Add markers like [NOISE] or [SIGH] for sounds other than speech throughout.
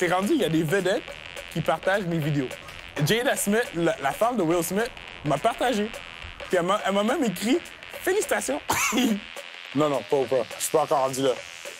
c'est rendu, il y a des vedettes qui partagent mes vidéos. Jada Smith, la, femme de Will Smith, m'a partagé. Puis elle m'a même écrit Félicitations. [LAUGHS] non, non, pas, pas. Je suis pas encore rendu là.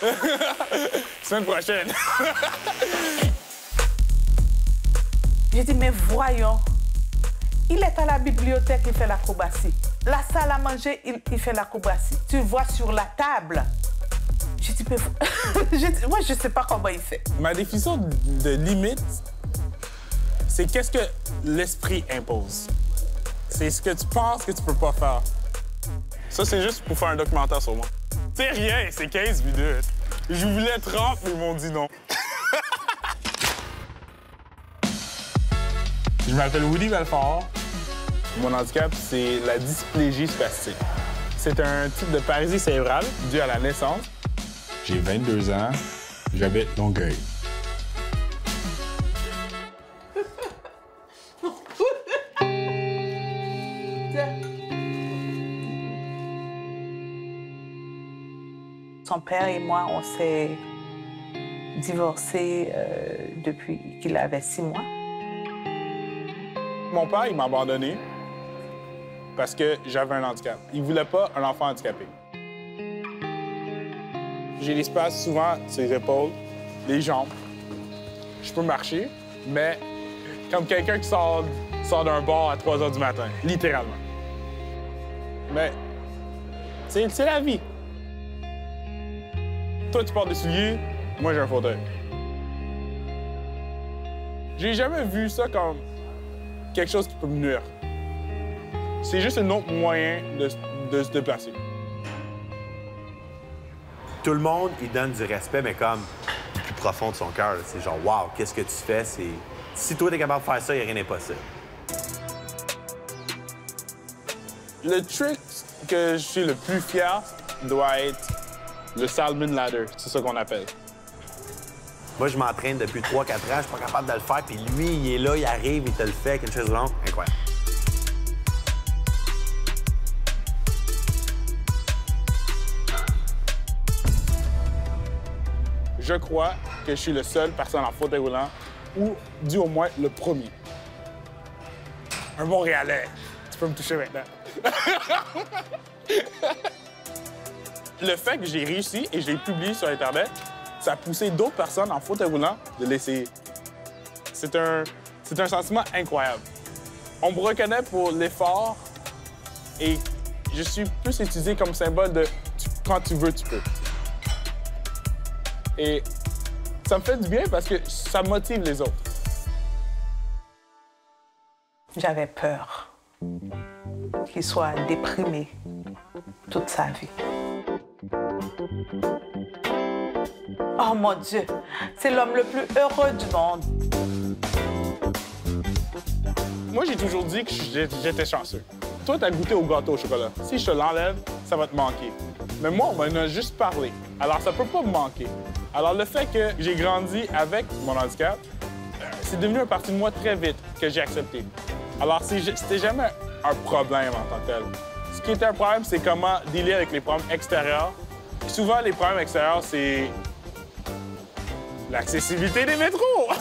[LAUGHS] Semaine prochaine. [LAUGHS] J'ai dit, mais voyons. Il est à la bibliothèque, il fait l'acrobatie. La salle à manger, il, il fait l'acrobatie. Tu vois sur la table. [LAUGHS] Moi, je sais pas comment il fait. Ma définition de limite, c'est qu'est-ce que l'esprit impose. C'est ce que tu penses que tu peux pas faire. Ça, c'est juste pour faire un documentaire sur moi. C'est rien, c'est 15 minutes. Je voulais 30, mais ils m'ont dit non. [LAUGHS] Je m'appelle Woody Belfort. Mon handicap, c'est la dysplégie spastique. C'est un type de paralysie cérébrale dû à la naissance. J'ai 22 ans, j'habite Longueuil. Son père et moi, on s'est divorcés euh, depuis qu'il avait six mois. Mon père, il m'a abandonné parce que j'avais un handicap. Il voulait pas un enfant handicapé. J'ai l'espace souvent sur les épaules, les jambes. Je peux marcher, mais comme quelqu'un qui sort, sort d'un bar à 3 heures du matin, littéralement. Mais c'est c'est la vie. Toi, tu portes des souliers, moi, j'ai un fauteuil. J'ai jamais vu ça comme quelque chose qui peut me nuire. C'est juste un autre moyen de, de se déplacer. Tout le monde, il donne du respect, mais comme du plus profond de son cœur. C'est genre, waouh, qu'est-ce que tu fais? C'est... Si toi, t'es capable de faire ça, il n'y a rien d'impossible. Le trick que je suis le plus fier doit être le Salmon Ladder. C'est ça qu'on appelle. Moi, je m'entraîne depuis 3-4 ans, je suis pas capable de le faire, puis lui, il est là, il arrive, il te le fait, quelque chose de long. Incroyable. Je crois que je suis le seul personne en fauteuil roulant ou, du au moins, le premier. Un Montréalais. Tu peux me toucher maintenant. [LAUGHS] le fait que j'ai réussi et je l'ai publié sur Internet, ça a poussé d'autres personnes en fauteuil roulant de l'essayer. C'est un, c'est un sentiment incroyable. On me reconnaît pour l'effort et je suis plus utilisé comme symbole de quand tu veux, tu peux. Et ça me fait du bien parce que ça motive les autres. J'avais peur qu'il soit déprimé toute sa vie. Oh mon Dieu, c'est l'homme le plus heureux du monde. Moi, j'ai toujours dit que j'étais chanceux. Toi, t'as goûté au gâteau au chocolat. Si je te l'enlève, ça va te manquer. Mais moi, on m'en a juste parlé. Alors, ça peut pas me manquer. Alors, le fait que j'ai grandi avec mon handicap, euh, c'est devenu un partie de moi très vite que j'ai accepté. Alors, c'était jamais un problème en tant que tel. Ce qui était un problème, c'est comment dealer avec les problèmes extérieurs. Puis souvent, les problèmes extérieurs, c'est l'accessibilité des métros. [LAUGHS]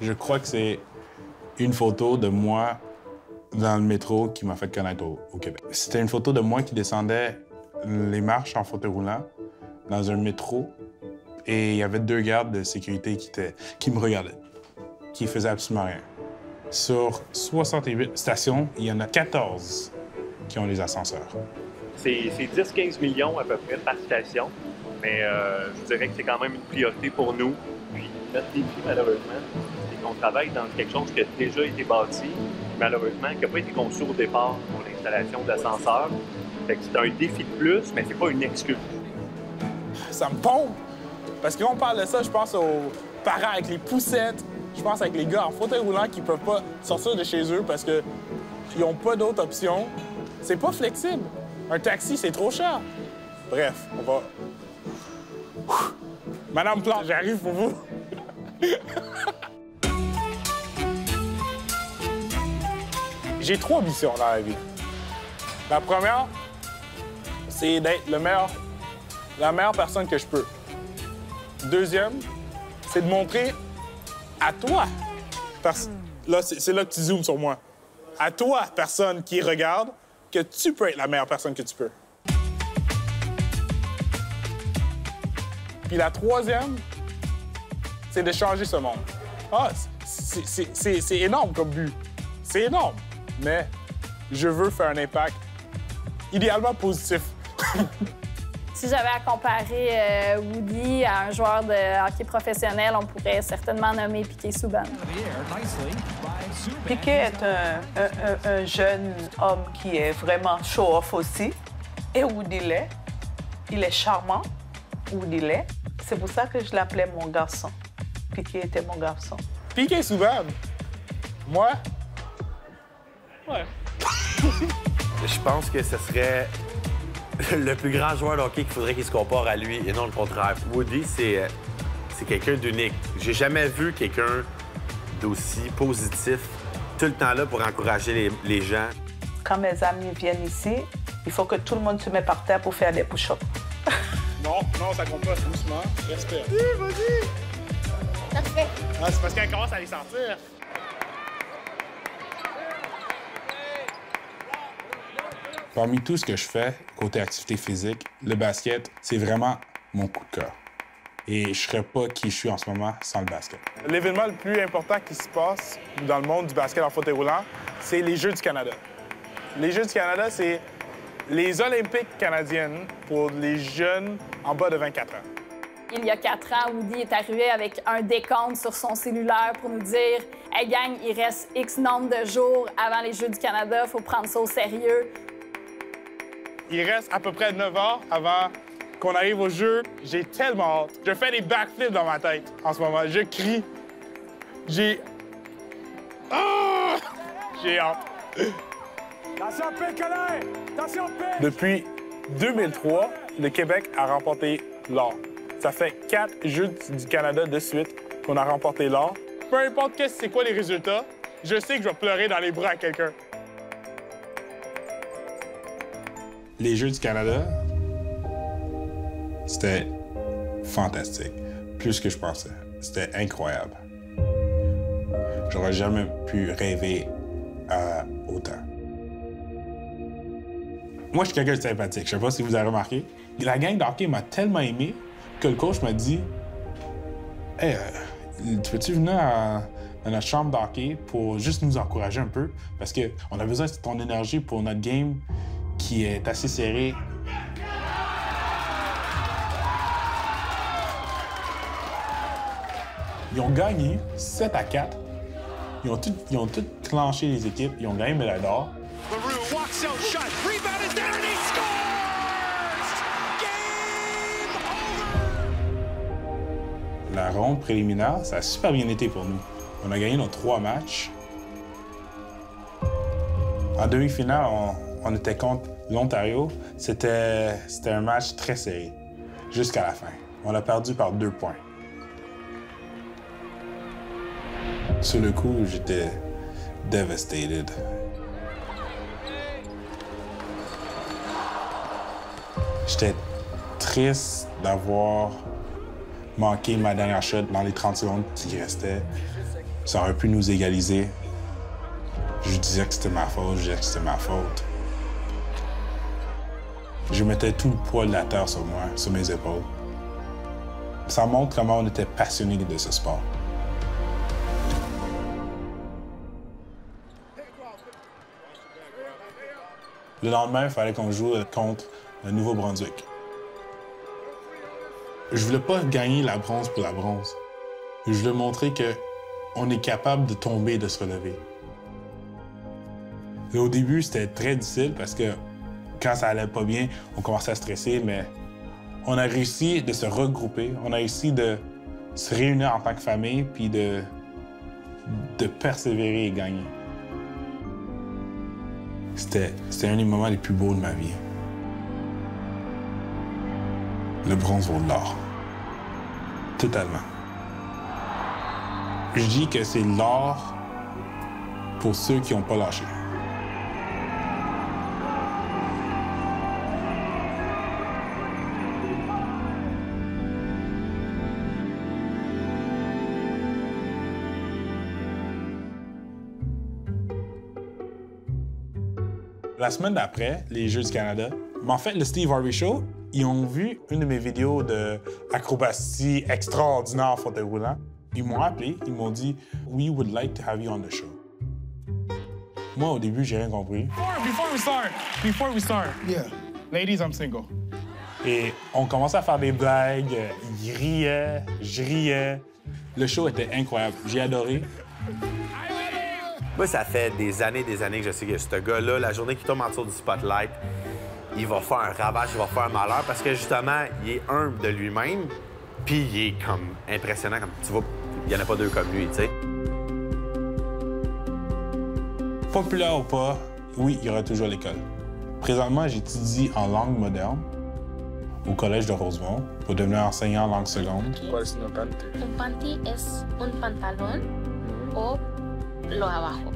Je crois que c'est une photo de moi dans le métro qui m'a fait connaître au, Québec. C'était une photo de moi qui descendait les marches en fauteuil roulant dans un métro et il y avait deux gardes de sécurité qui, me regardaient, qui faisaient absolument rien. Sur 68 stations, il y en a 14 qui ont les ascenseurs. C'est c'est 10-15 millions à peu près par station, mais euh, je dirais que c'est quand même une priorité pour nous. Puis notre défi, malheureusement, c'est qu'on travaille dans quelque chose qui a déjà été bâti, malheureusement, qui n'a pas été conçu au départ pour l'installation d'ascenseurs. C'est un défi de plus, mais c'est pas une excuse. ça me pompe. Parce que quand on parle de ça, je pense aux parents avec les poussettes. Je pense avec les gars en fauteuil roulant qui peuvent pas sortir de chez eux parce qu'ils n'ont pas d'autre option. C'est pas flexible. Un taxi, c'est trop cher. Bref, on va. Madame Plante, j'arrive pour vous. [LAUGHS] J'ai trois missions dans la vie. La première, c'est d'être le meilleur la meilleure personne que je peux. Deuxième, c'est de montrer à toi, pers- là, c'est là que tu zoomes sur moi, à toi, personne qui regarde, que tu peux être la meilleure personne que tu peux. Puis la troisième, c'est de changer ce monde. Ah, c'est énorme comme but. C'est énorme. Mais je veux faire un impact idéalement positif. [LAUGHS] Si j'avais à comparer euh, Woody à un joueur de hockey professionnel, on pourrait certainement nommer Piquet Souban. Piquet est un, un- un- un jeune homme qui est vraiment show-off aussi. Et Woody l'est. Il est charmant, Woody l'est. C'est pour ça que je l'appelais mon garçon. Piquet était mon garçon. Piqué Souban, moi, ouais. [LAUGHS] Je pense que ce serait le plus grand joueur de hockey qu'il faudrait qu'il se compare à lui et non le contraire. Woody, c'est euh, c'est quelqu'un d'unique. J'ai jamais vu quelqu'un d'aussi positif, tout le temps là pour encourager les, les gens. Quand mes amis viennent ici, il faut que tout le monde se mette par terre pour faire des push-ups. [LAUGHS] Non, non, ça compte pas, doucement. Respire. Oui, vas-y. Parfait. Ah, c'est parce qu'elle commence à les sentir. Parmi tout ce que je fais, côté activité physique, le basket, c'est vraiment mon coup de cœur. Et je serais pas qui je suis en ce moment sans le basket. L'événement le plus important qui se passe dans le monde du basket en fauteuil roulant, c'est les Jeux du Canada. Les Jeux du Canada, c'est les Olympiques canadiennes pour les jeunes en bas de 24 ans. Il y a quatre ans, Woody est arrivé avec un décompte sur son cellulaire pour nous dire Hey gang, il reste X nombre de jours avant les Jeux du Canada, faut prendre ça au sérieux. Il reste à peu près 9 heures avant qu'on arrive au jeu. J'ai tellement hâte. Je fais des backflips dans ma tête en ce moment. Je crie. J'ai. Ah! J'ai hâte. Depuis 2003, le Québec a remporté l'or. Ça fait quatre Jeux du Canada de suite qu'on a remporté l'or. Peu importe qu'est-ce- c'est quoi les résultats, je sais que je vais pleurer dans les bras à quelqu'un. Les Jeux du Canada, c'était fantastique. Plus que je pensais. C'était incroyable. J'aurais jamais pu rêver à autant. Moi, je suis quelqu'un de sympathique. Je sais pas si vous avez remarqué. La gang d'hockey m'a tellement aimé que le coach m'a dit Hey, euh, tu peux-tu venir à, à notre chambre d'hockey pour juste nous encourager un peu? Parce qu'on a besoin de ton énergie pour notre game qui est assez serré. Ils ont gagné 7 à 4. Ils ont tout, ils ont tout clenché les équipes. Ils ont gagné médaille d'or. La ronde préliminaire, ça a super bien été pour nous. On a gagné nos trois matchs. En demi-finale, on, on était contre l'Ontario. C'était un match très serré, jusqu'à la fin. On a perdu par deux points. Sur le coup, j'étais devastated. J'étais triste d'avoir manqué ma dernière shot dans les 30 secondes qui restaient. Ça aurait pu nous égaliser. Je disais que c'était ma faute, je disais que c'était ma faute. Je mettais tout le poids de la terre sur moi, sur mes épaules. Ça montre comment on était passionnés de ce sport. Le lendemain, il fallait qu'on joue contre le Nouveau-Brunswick. Je voulais pas gagner la bronze pour la bronze. Je voulais montrer que on est capable de tomber et de se relever. Au début, c'était très difficile parce que quand ça allait pas bien, on commençait à stresser, mais on a réussi de se regrouper, on a réussi de se réunir en tant que famille, puis de, de persévérer et gagner. C'était, un des moments les plus beaux de ma vie. Le bronze vaut de l'or. Totalement. Je dis que c'est l'or pour ceux qui n'ont pas lâché. La semaine d'après, les Jeux du Canada, mais en fait, le Steve Harvey Show, ils ont vu une de mes vidéos d'acrobatie extraordinaire en fauteuil roulant. Ils m'ont appelé, ils m'ont dit We would like to have you on the show. Moi, au début, j'ai rien compris. Before, before we start, before we start, Yeah. ladies, I'm single. Et on commençait à faire des blagues, ils riaient, je riais. Le show était incroyable, j'ai adoré. Moi, ça fait des années, des années que je sais que ce gars-là, la journée qu'il tombe en dessous du spotlight, il va faire un ravage, il va faire un malheur parce que justement, il est humble de lui-même, puis il est comme impressionnant, comme tu vois, il n'y en a pas deux comme lui, tu sais. Populaire ou pas, oui, il y aura toujours l'école. Présentement, j'étudie en langue moderne au Collège de Rosemont pour devenir enseignant en langue seconde. Un panty es un pantalón o lo abajo.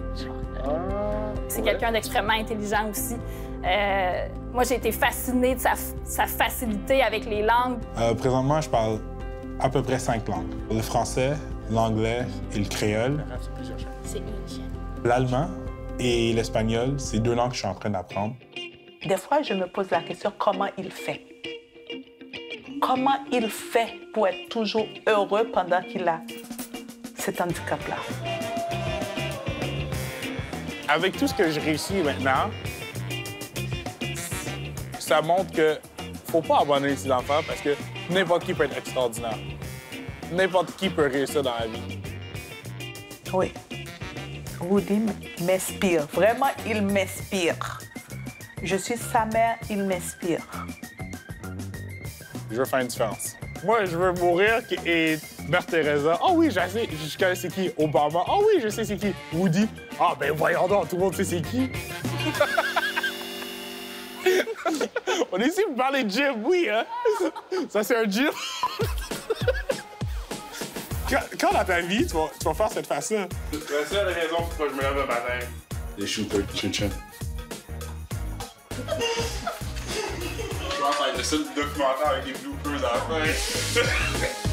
C'est quelqu'un d'extrêmement intelligent aussi. Euh, moi, j'ai été fascinée de sa, sa facilité avec les langues. Euh, présentement, je parle à peu près cinq langues. Le français, l'anglais et le créole. C'est une chaîne. L'allemand et l'espagnol, c'est deux langues que je suis en train d'apprendre. Des fois, je me pose la question comment il fait? Comment il fait pour être toujours heureux pendant qu'il a cet handicap-là? Avec tout ce que je réussis maintenant, ça montre que faut pas abandonner ses enfants parce que n'importe qui peut être extraordinaire. N'importe qui peut réussir dans la vie. Oui. Rudy m'inspire. Vraiment, il m'inspire. Je suis sa mère, il m'inspire. Je veux faire une différence. Moi, je veux mourir et Mère Teresa. Ah oui, je sais, je connais c'est qui. Obama. Ah oui, je sais c'est qui. Woody. Ah ben voyons donc, tout le monde sait c'est qui. [LAUGHS] On est ici pour parler de gym, oui, hein? Ça, c'est un gym. quand, quand dans ta vie, tu vas, tu vas faire cette face-là? La seule raison pourquoi je me lève le matin, les shooters chin-chin. Je pense à être le seul documentaire avec des bloopers à la fin. [LAUGHS]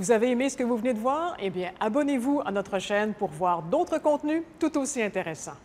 Vous avez aimé ce que vous venez de voir? Eh bien, abonnez-vous à notre chaîne pour voir d'autres contenus tout aussi intéressants.